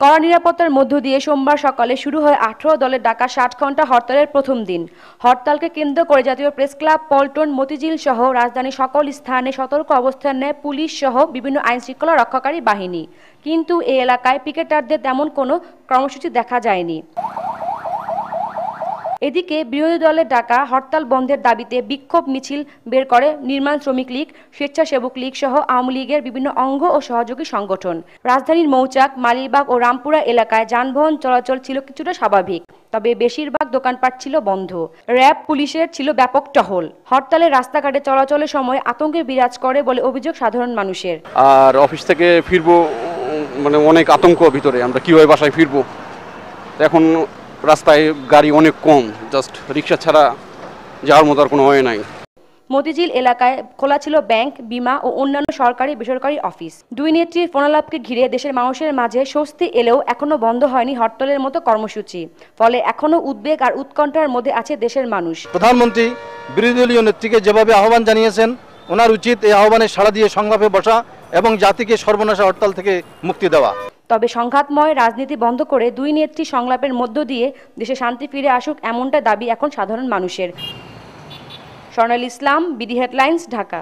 কড়া নিরাপত্তার মধ্য দিয়ে সোমবার সকালে শুরু হয় আঠারো দলের ডাকা ষাট ঘণ্টা হরতালের প্রথম দিন। হরতালকে কেন্দ্র করে জাতীয় প্রেস ক্লাব, পল্টন, মতিঝিল সহ রাজধানীর সকল স্থানে সতর্ক অবস্থান নেয় পুলিশ সহ বিভিন্ন আইন শৃঙ্খলা রক্ষাকারী বাহিনী। কিন্তু এই এলাকায় পিকেটারদের তেমন কোনো কর্মসূচি দেখা যায়নি। এদিকে বিরোধী দলের ডাকা হরতাল বন্ধের দাবিতে বিক্ষোভ মিছিল বের করে নির্মাণ শ্রমিক লীগ, স্বেচ্ছাসেবক লীগ সহ আওয়ামী লীগের বিভিন্ন অঙ্গ ও সহযোগী সংগঠন। রাজধানীর মৌচাক, মালিবাগ ও রামপুরা এলাকায় যানবাহন চলাচল ছিল কিছুটা স্বাভাবিক, তবে বেশিরভাগ দোকানপাট ছিল বন্ধ। র্যাব, পুলিশের ছিল ব্যাপক টহল। হরতালে রাস্তাঘাটে চলাচলের সময় আতঙ্কে বিরাজ করে বলে অভিযোগ সাধারণ মানুষের। আর অফিস থেকে ফিরবো মানে অনেক আতঙ্ক ভিতরে, আমরা কীভাবে বাসায় ফিরবো? এখন রাস্তায় গাড়ি অনেক কম জাস্ট রিক্সা ছাড়া যাওয়ার মতো আর কোনো ওয়ে নাই। মতিঝিল এলাকায় খোলা ছিল ব্যাংক বিমা ও অন্যান্য সরকারি বেসরকারি অফিস। দুই নেত্রীর ফোনালাপকে ঘিরে দেশের মানুষের মাঝে স্বস্তি এলেও এখনও বন্ধ হয়নি হরতালের মতো কর্মসূচি। ফলে এখনও উদ্বেগ আর উৎকণ্ঠার মধ্যে আছে দেশের মানুষ। প্রধানমন্ত্রী বিরোধী দলীয় নেত্রীকে যেভাবে আহ্বান জানিয়েছেন ওনার উচিত এই আহ্বানে সাড়া দিয়ে সংলাপে বসা এবং জাতিকে সর্বনাশা হরতাল থেকে মুক্তি দেওয়া। তবে সংঘাতময় রাজনীতি বন্ধ করে দুই নেত্রী সংলাপের মধ্য দিয়ে দেশে শান্তি ফিরে আসুক এমনটা দাবি এখন সাধারণ মানুষের। Swarnal Islam, BD headlines, Dhaka.